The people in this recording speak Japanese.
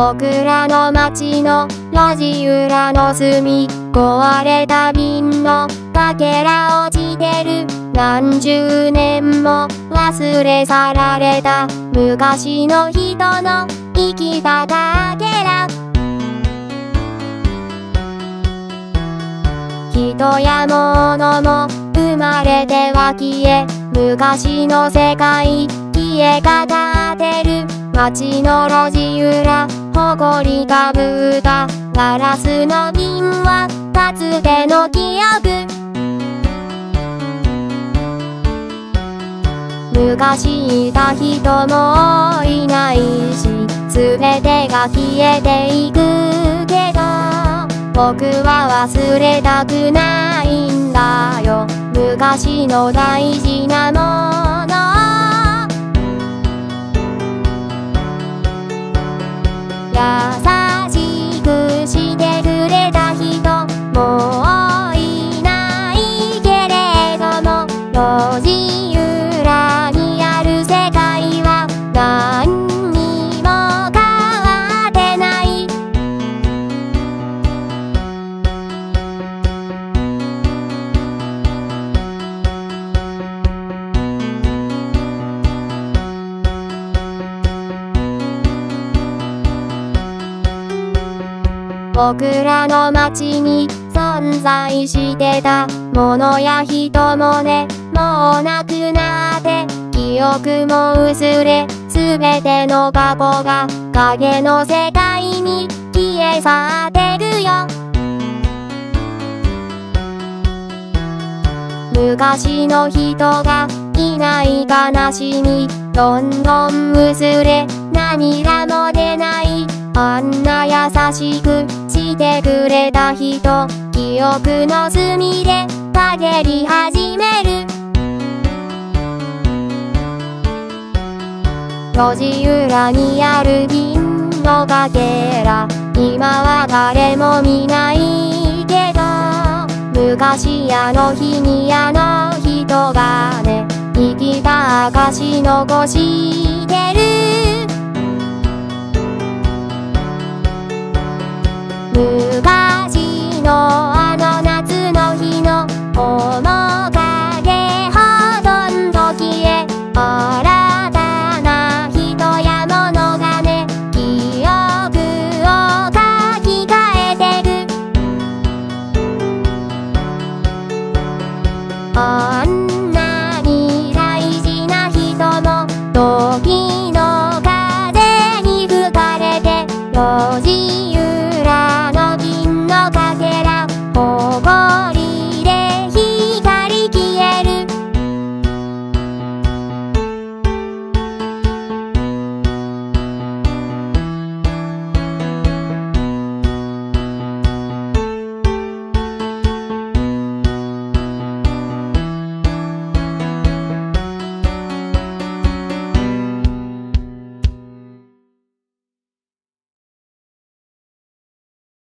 僕らの街の路地裏の隅壊れた瓶のかけら落ちてる。何十年も忘れ去られた昔の人の生きたかけら人や物も生まれては消え昔の世界消えかかる街の路地裏埃かぶったガラスの瓶はかつての記憶昔いた人もいないし全てが消えていくけど僕は忘れたくないんだよ。昔の大事なもの僕らの街に存在してた。ものや人もねもうなくなって記憶も薄れすべての過去が影の世界に消え去ってくよ。昔の人がいない悲しみどんどん薄れ涙も出ないあんな優しくしてくれた人。記憶の隅で陰り始める。路地裏にある銀のかけら。今は誰も見ないけど昔あの日にあの人がね生きた証残してる。あ